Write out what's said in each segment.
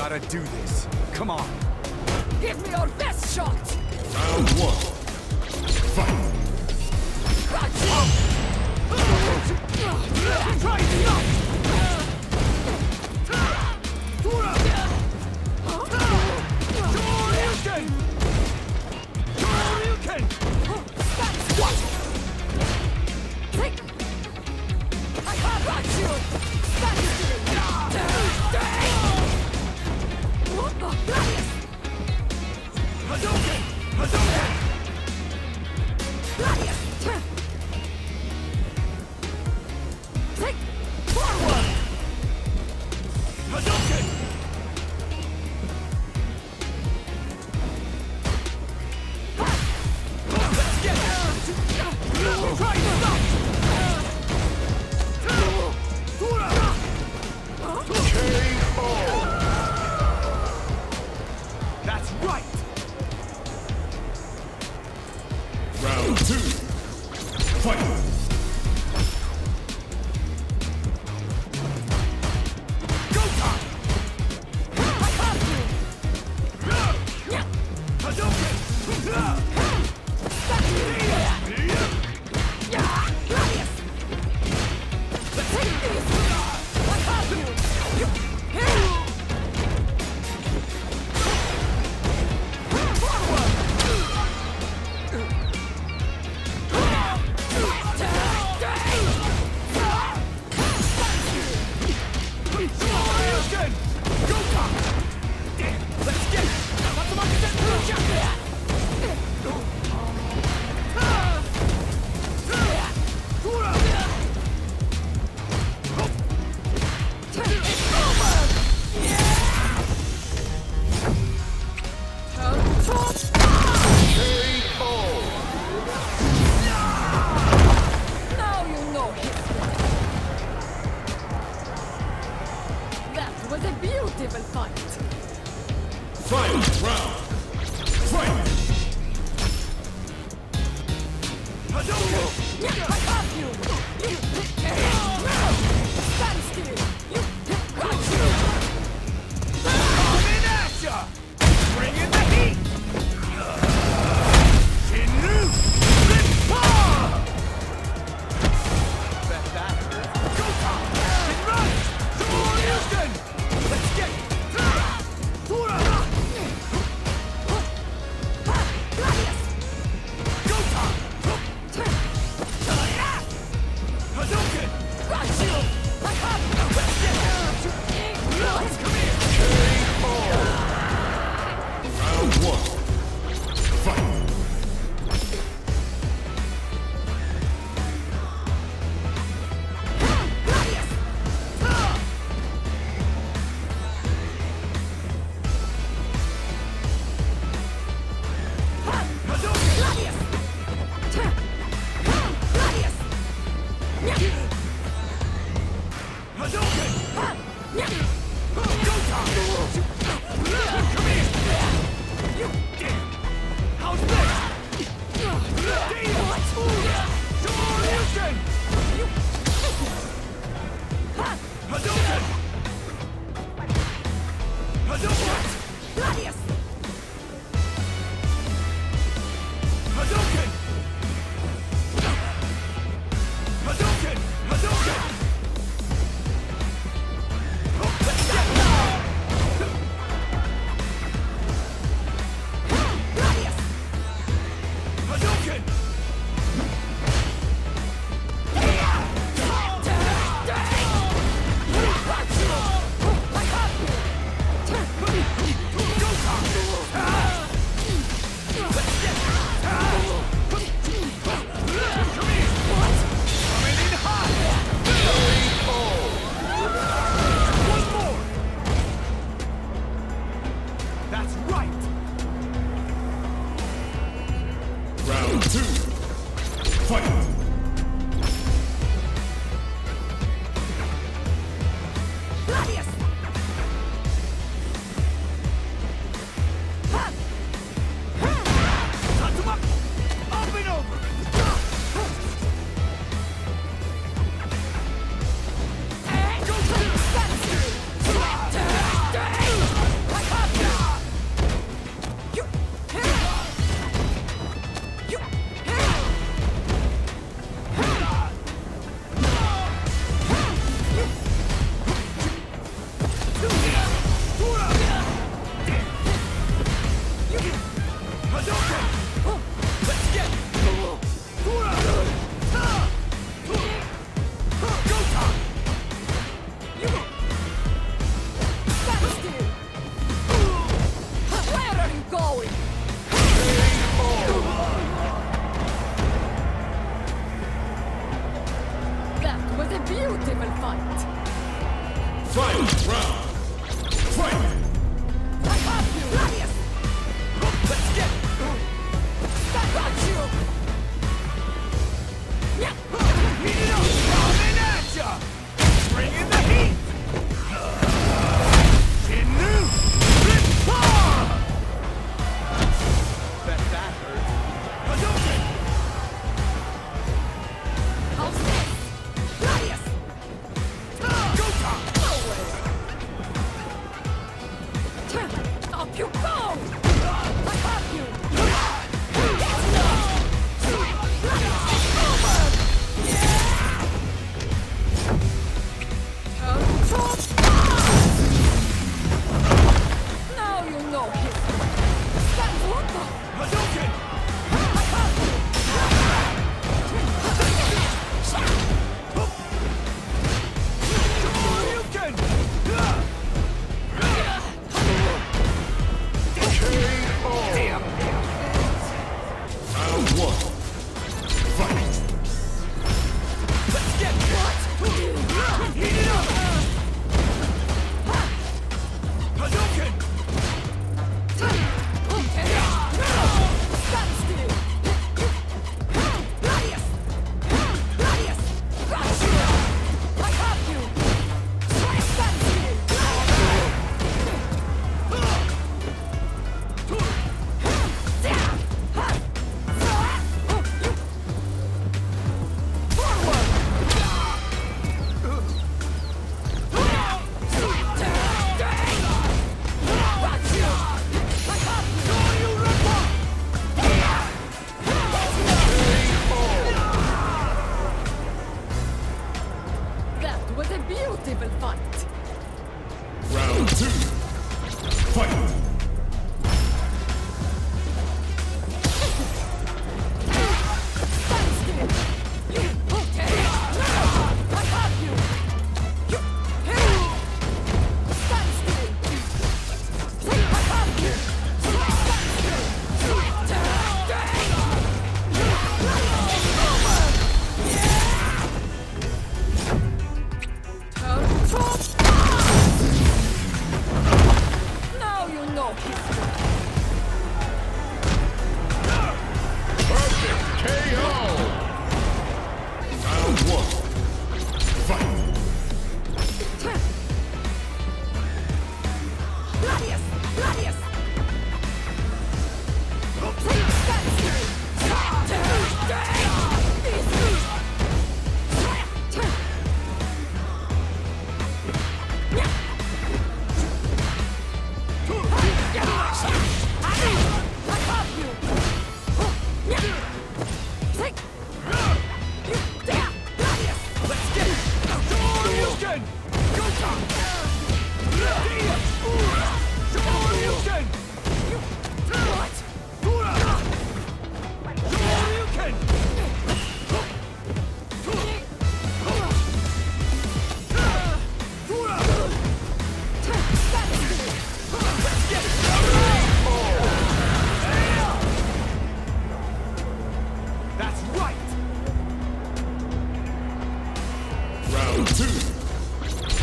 gotta do this. Come on. Give me your best shot! Round one. Fight! What? Beautiful fight. Fight round. Fight. Hadouken! I got you! you.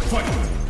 Fight!